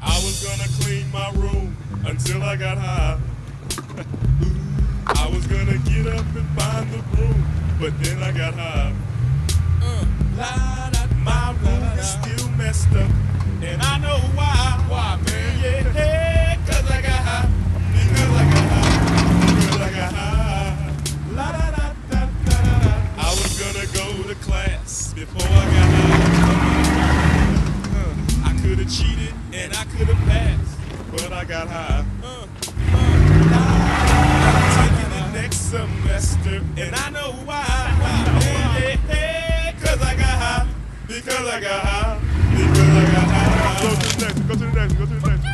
I was gonna clean my room until I got high. I was gonna get up and find the broom, but then I got high. Uh, my room is still messed up. Have cheated and I could have passed, but I got high. Uh, uh, taking it next semester, and I know why. why yeah, yeah, cause I got high. Because I got high. Because I got high. Go to the next. Go to the next. Go to the next.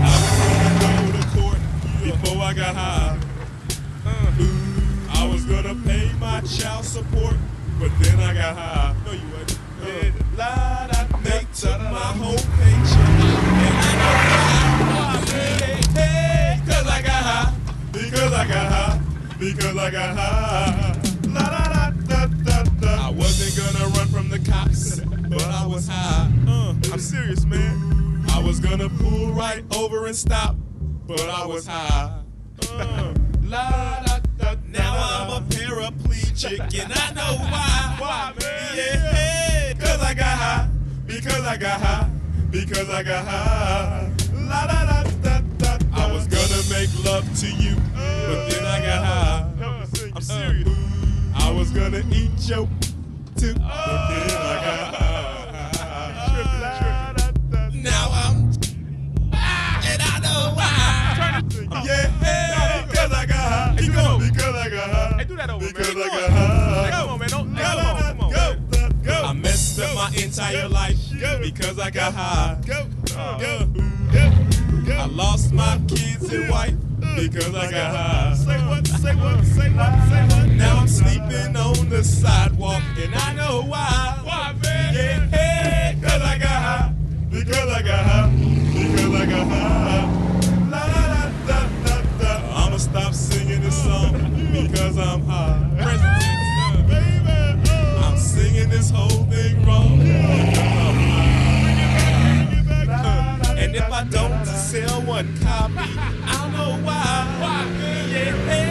I was gonna go to court before I got high. I was gonna pay my child support, but then I got high. No, you wasn't. Uh, Because I got high. La, da, da, da, da, da. I wasn't gonna run from the cops, but I was high. Uh, I'm serious, man. I was gonna pull right over and stop, but I was high. Uh, la, da, da, now I'm a paraplegic and I know why. Why, man? Yeah, cause I got high. Because I got high. Because I got high. La da da da da. I was gonna make love to you, but then was gonna eat your too, but then I got high. Now I'm and I know why. Yeah, because I got high. Because I got high. Hey, do that over, Because man. I got high. come on, man. Don't, hey, Go, come on, come on. go, go. I messed up my entire life because I got high. Go, go, go, go. I lost my kids and wife uh. because I got high. Say what? Say what? Say what? Say what? Now I'm sleeping on the sidewalk and I know why. Why, man? Yeah, hey, cause I got high. Because I got high. Because I got high. La da da da da da. I'ma stop singing this song because I'm high. Baby, oh. I'm singing this whole thing wrong. because I'm high. And if I don't sell one copy, I don't know why. Why? Yeah,